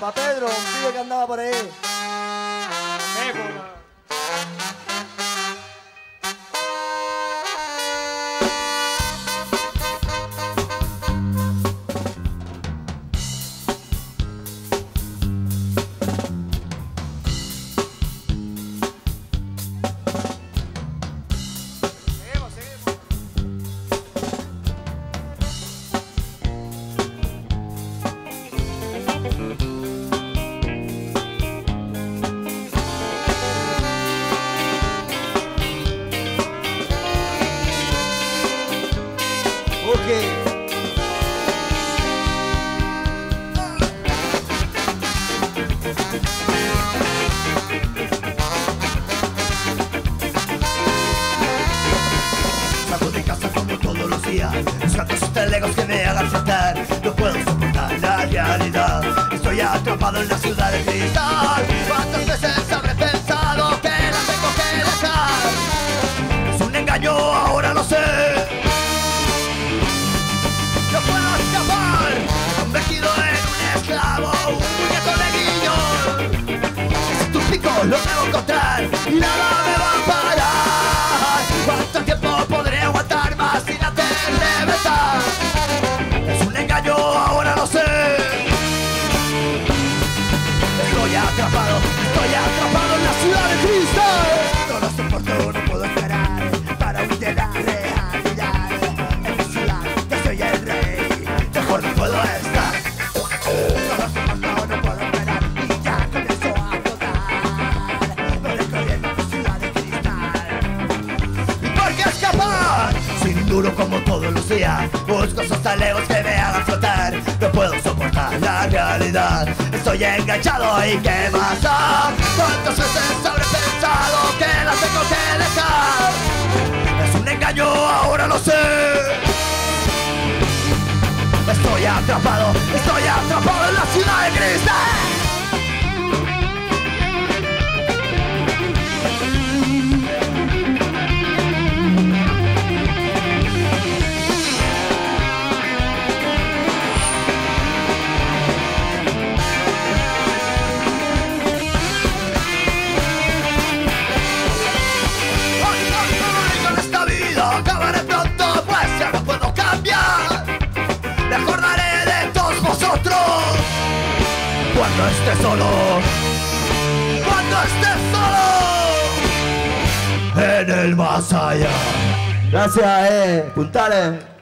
Pa' Pedro, un pibe que andaba por ahí. Buscando esos telegos que me hagan saltar No puedo soportar la realidad. Estoy atrapado en la ciudad de cristal Oh. Duro como todos los días. Busco esos talegos que me hagan flotar. No puedo soportar la realidad. Estoy enganchado y qué más ¿Cuántas veces habré pensado que la tengo que dejar? Es un engaño, ahora lo sé. Estoy atrapado, estoy atrapado en la ciudad de cristal cuando esté solo, cuando esté solo en el más allá. Gracias, eh. Puntales.